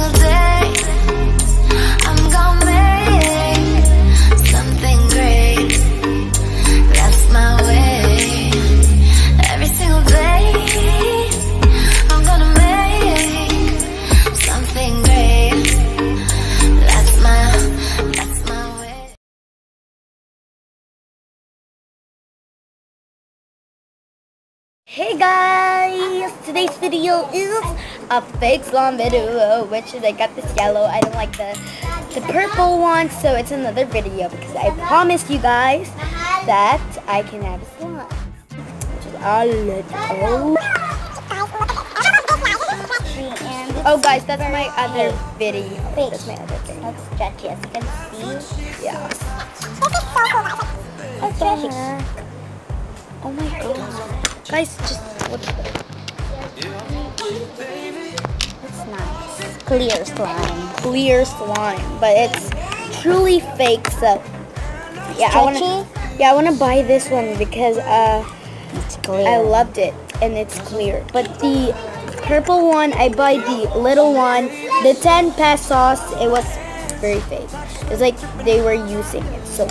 single day, Hey guys! Today's video is a fake slime video, which is I got this yellow. I don't like the the purple one, so it's another video because I promised you guys that I can have a slime. Which is a little. Oh guys, that's my other video. That's my other video. That's stretchy, as you can see. Yeah. Stretchy. Oh my god. Guys, just what It's nice. Clear slime. clear slime, but it's truly fake. So yeah, I want to. Yeah, I want to buy this one because uh, It's clear. I loved it and it's clear. But the purple one, I buy the little one. The 10 pesos, it was very fake. It's like they were using it. So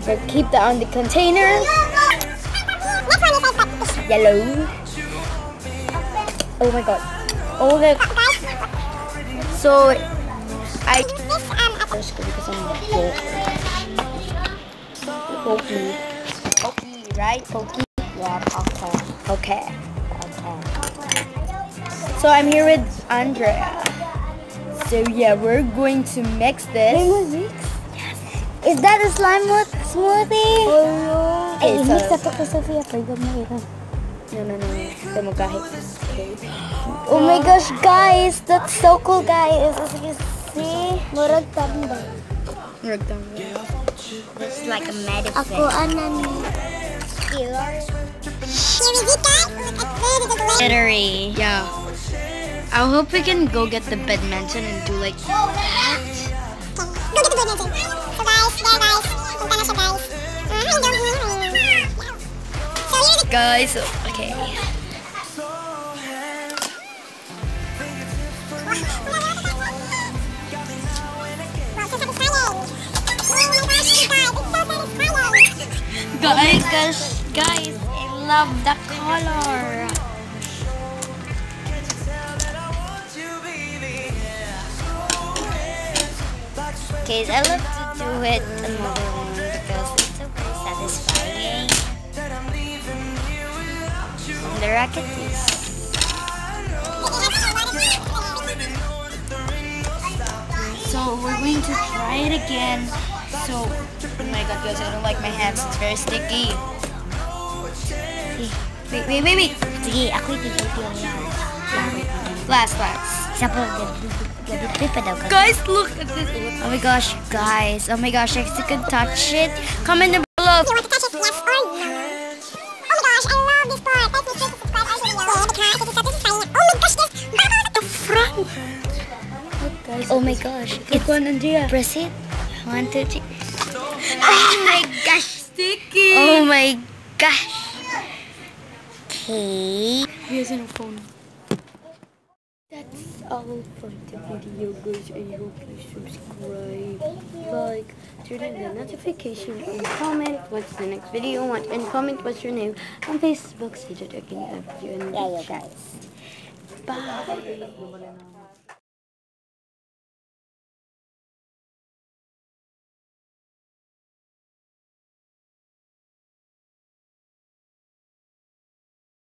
so keep that on the container. Yellow. Oh my god. Oh the. So I. Just because I'm Pokey. Pokey, right? Pokey. Yeah, okay. Okay. Okay. So I'm here with Andrea. So yeah, we're going to mix this. Is that a slime smoothie? Oh, Ay, okay, mix so, na to kay Sophia. Pagod mo ito. No, no, no, no. Ito mo. Okay. Oh my gosh, guys! That's so cool, guys! As you can see, murag tanda. It's like a medicine. Ako, anan. Glittery. Yeah. I hope we can go get the bed badminton and do like oh, that. Guys, okay. Guys, guys, I love the color. Okay, I love to do it another one And the racket is So we're going to try it again. So, oh my god guys, I don't like my hands. It's very sticky. Wait, wait, wait, wait. Last, last. Guys, look at this. Oh my gosh, guys. Oh my gosh, I can touch it. Comment down below. Oh my gosh. Click on Andrea. Press it. One, two, three. Oh my gosh, sticky. Oh my gosh. Okay. Here's a phone. That's all for the video, guys. I hope you subscribe, like, turn on the notification, and comment what's the next video you want, and comment what's your name on Facebook so that I can have you in the Yeah, you guys. Bye.